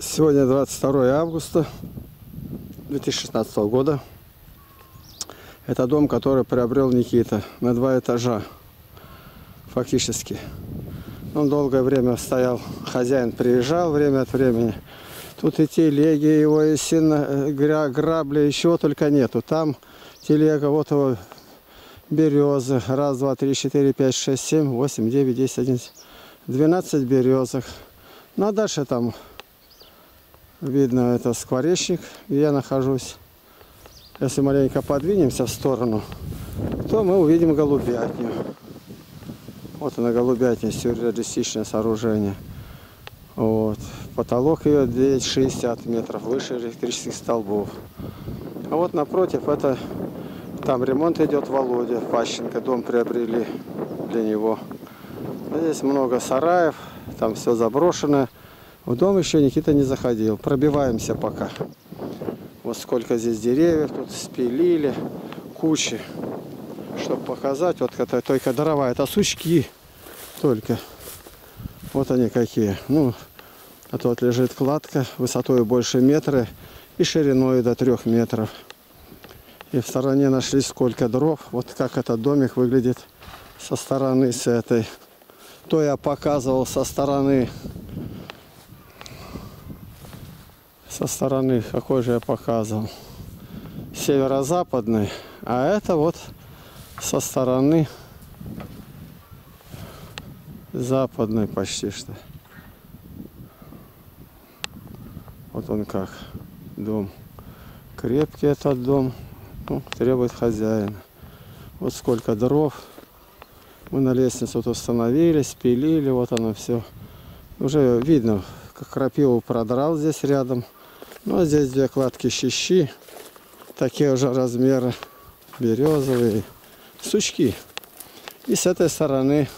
Сегодня 22 августа 2016 года. Это дом, который приобрел Никита на два этажа фактически. Он долгое время стоял, хозяин приезжал время от времени. Тут и телеги его, и сильно э, грабли, еще только нету. Там телега, вот его березы. Раз, два, три, четыре, пять, шесть, семь, восемь, девять, десять, одиннадцать. Двенадцать березок. Ну а дальше там видно это скворечник, где я нахожусь. Если маленько подвинемся в сторону, то мы увидим голубятню. Вот она голубятня, сюрреалистичное сооружение. Вот. Потолок ее 960 метров, выше электрических столбов. А вот напротив, это там ремонт идет Володя Пащенко, дом приобрели для него. Здесь много сараев, там все заброшено. В дом еще Никита не заходил. Пробиваемся пока. Вот сколько здесь деревьев тут спилили, кучи. Чтобы показать, вот это только дрова, это сучки только. Вот они какие. Ну, а тут лежит кладка высотой больше метра и шириной до трех метров. И в стороне нашли сколько дров. Вот как этот домик выглядит со стороны с этой. То я показывал со стороны со стороны какой же я показывал. Северо-западный а это вот со стороны западной почти что. Вот он как дом. Крепкий этот дом ну, требует хозяина. Вот сколько дров. Мы на лестницу вот установились пилили вот оно все уже видно как крапиву продрал здесь рядом ну, а здесь две кладки щищи. Такие уже размеры. Березовые. Сучки. И с этой стороны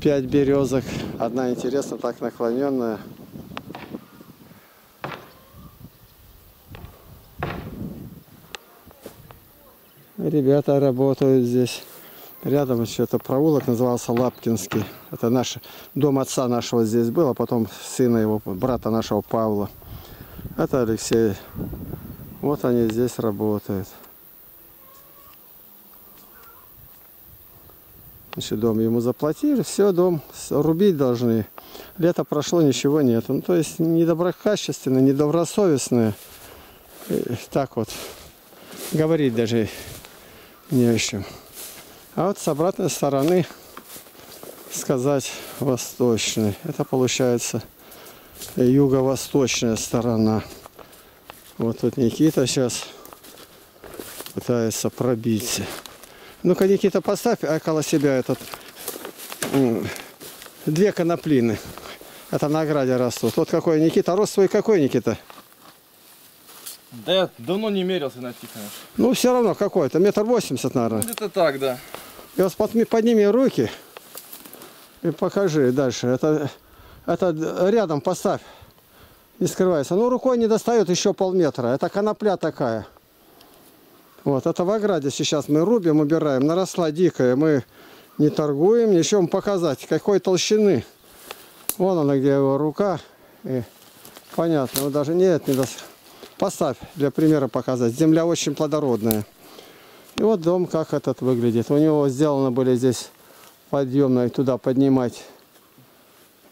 пять березок. Одна интересно так наклоненная. Ребята работают здесь. Рядом еще это проулок назывался Лапкинский. Это наш дом отца нашего здесь был, а потом сына его, брата нашего Павла. Это Алексей. Вот они здесь работают. Значит, дом ему заплатили, все, дом рубить должны. Лето прошло, ничего нет. Ну, то есть недоброкачественное, недобросовестное. И так вот. Говорить даже не о чем. А вот с обратной стороны сказать восточный. Это получается юго-восточная сторона. Вот тут Никита сейчас пытается пробиться. Ну-ка, Никита, поставь около себя этот две коноплины. Это на ограде растут. Вот какой Никита. Рост свой какой, Никита? Да я давно не мерился на конечно. Ну, все равно какой-то. Метр восемьдесят, наверное. Где-то так, да. И вот подними руки и покажи дальше. Это это рядом поставь. Не скрывайся. Ну, рукой не достает еще полметра. Это конопля такая. Вот, это в ограде сейчас мы рубим, убираем. Наросла дикая. Мы не торгуем. Еще вам показать, какой толщины. Вон она, где его рука. И понятно. Вот даже нет, не даст. Поставь, для примера показать. Земля очень плодородная. И вот дом, как этот выглядит. У него сделаны были здесь подъемные туда поднимать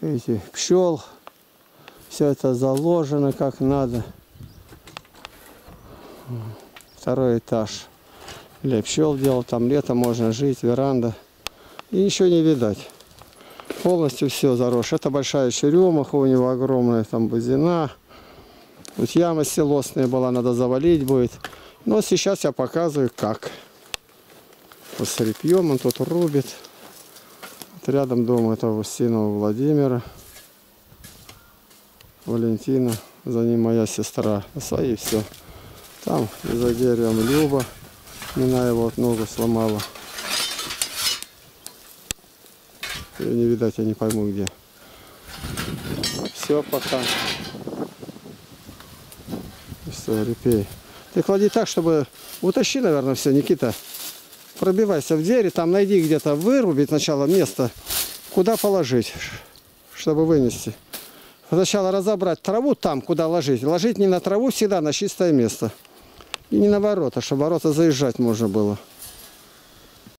Видите, пчел. Все это заложено как надо. Второй этаж. Для пчел делал. Там лето можно жить, веранда. И ничего не видать. Полностью все заросшее. Это большая черемаха у него огромная. Там бузина. Тут яма селосная была, надо завалить будет. Но сейчас я показываю как. Вот с репьем он тут рубит рядом дом этого Устинова Владимира, Валентина, за ним моя сестра, свои все. Там за деревом Люба, Мина его вот ногу сломала. Ее не видать, я не пойму где. Все, пока. Все, репей. Ты клади так, чтобы... Утащи, наверное, все, Никита пробивайся в двери, там найди где-то вырубить сначала место, куда положить, чтобы вынести. Сначала разобрать траву там, куда ложить. Ложить не на траву всегда, на чистое место. И не на ворота, чтобы ворота заезжать можно было.